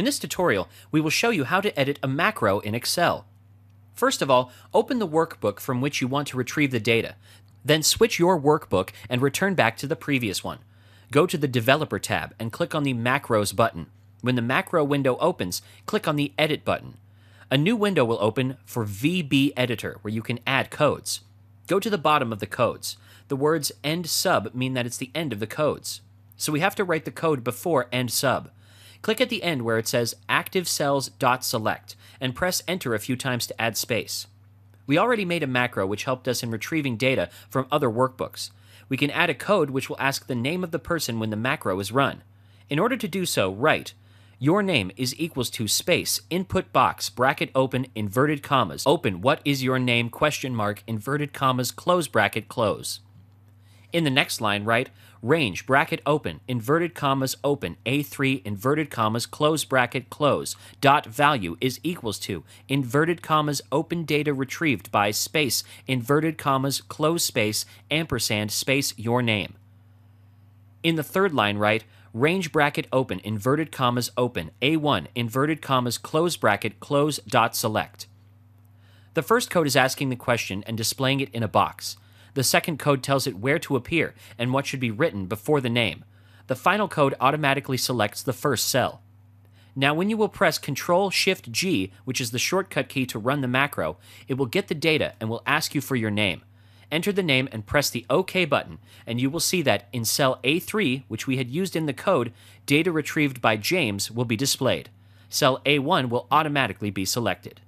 In this tutorial, we will show you how to edit a macro in Excel. First of all, open the workbook from which you want to retrieve the data. Then switch your workbook and return back to the previous one. Go to the Developer tab and click on the Macros button. When the macro window opens, click on the Edit button. A new window will open for VB Editor where you can add codes. Go to the bottom of the codes. The words end sub mean that it's the end of the codes. So we have to write the code before end sub. Click at the end where it says active cells.select and press enter a few times to add space. We already made a macro which helped us in retrieving data from other workbooks. We can add a code which will ask the name of the person when the macro is run. In order to do so, write your name is equals to space input box bracket open inverted commas open what is your name question mark inverted commas close bracket close. In the next line, write range bracket open inverted commas open a3 inverted commas close bracket close dot value is equals to inverted commas open data retrieved by space inverted commas close space ampersand space your name. In the third line, write range bracket open inverted commas open a1 inverted commas close bracket close dot select. The first code is asking the question and displaying it in a box. The second code tells it where to appear and what should be written before the name. The final code automatically selects the first cell. Now, when you will press Ctrl Shift G, which is the shortcut key to run the macro, it will get the data and will ask you for your name. Enter the name and press the OK button, and you will see that in cell A3, which we had used in the code, data retrieved by James will be displayed. Cell A1 will automatically be selected.